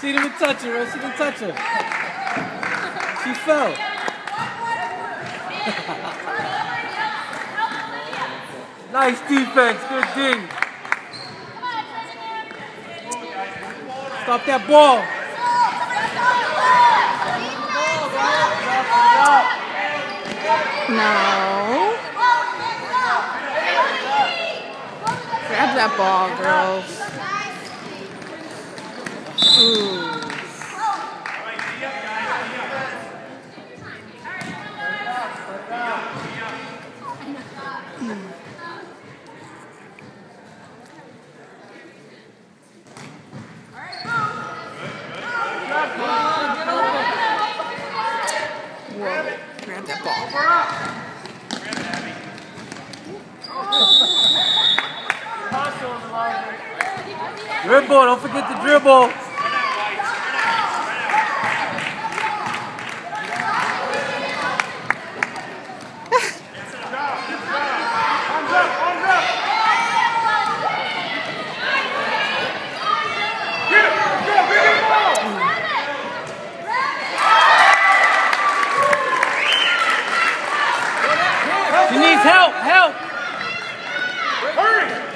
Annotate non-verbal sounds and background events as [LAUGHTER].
She didn't touch her, She didn't touch her. She fell. [LAUGHS] nice defense. Good ding. Stop that ball. No. Grab that ball, girls. Ooh. Whoa. Grab that ball. Dribble. Don't forget to dribble. She needs help. Help. Hurry!